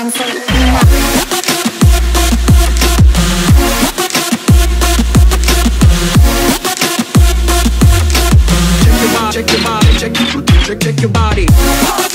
Check your body, Check your body, check your body, check your body.